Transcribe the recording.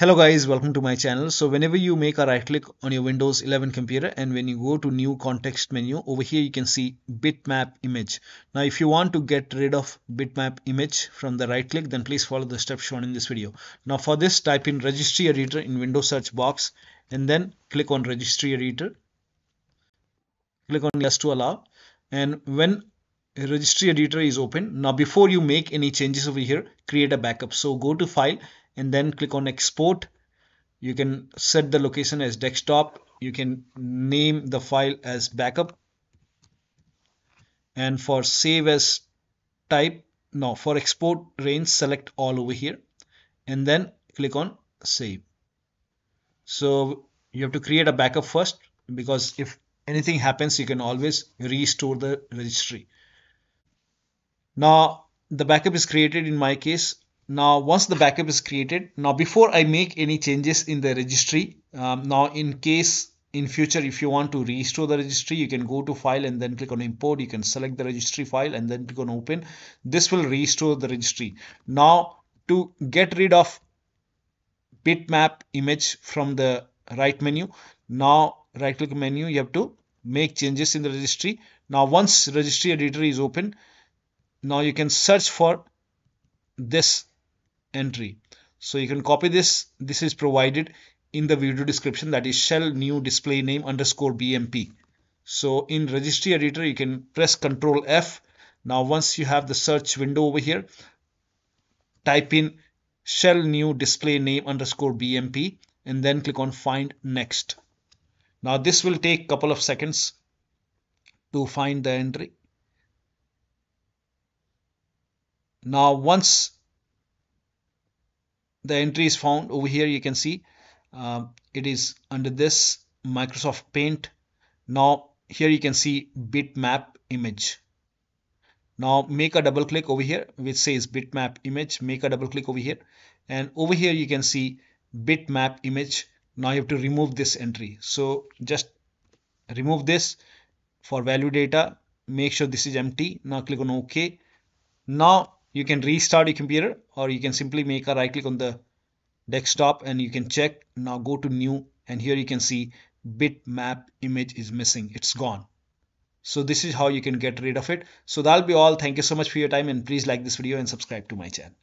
Hello guys, welcome to my channel. So whenever you make a right click on your Windows 11 computer and when you go to new context menu over here you can see bitmap image. Now if you want to get rid of bitmap image from the right click then please follow the steps shown in this video. Now for this type in registry editor in Windows search box and then click on registry editor. Click on yes to allow and when registry editor is open now before you make any changes over here create a backup so go to file and then click on export. You can set the location as desktop. You can name the file as backup. And for save as type now for export range select all over here and then click on save. So you have to create a backup first because if anything happens you can always restore the registry. Now the backup is created in my case now once the backup is created now before I make any changes in the registry um, now in case in future if you want to restore the registry you can go to file and then click on import. You can select the registry file and then click on open. This will restore the registry. Now to get rid of bitmap image from the right menu now right click menu you have to make changes in the registry. Now once registry editor is open now you can search for this entry. So you can copy this. This is provided in the video description that is shell new display name underscore bmp so in registry editor you can press ctrl f. Now once you have the search window over here type in shell new display name underscore bmp and then click on find next. Now this will take couple of seconds to find the entry. Now once the entry is found over here you can see. Uh, it is under this Microsoft Paint. Now here you can see bitmap image. Now make a double click over here which says bitmap image. Make a double click over here. And over here you can see bitmap image. Now you have to remove this entry. So just remove this for value data. Make sure this is empty. Now click on ok. Now you can restart your computer or you can simply make a right click on the desktop and you can check. Now go to new and here you can see bitmap image is missing. It's gone. So this is how you can get rid of it. So that'll be all. Thank you so much for your time and please like this video and subscribe to my channel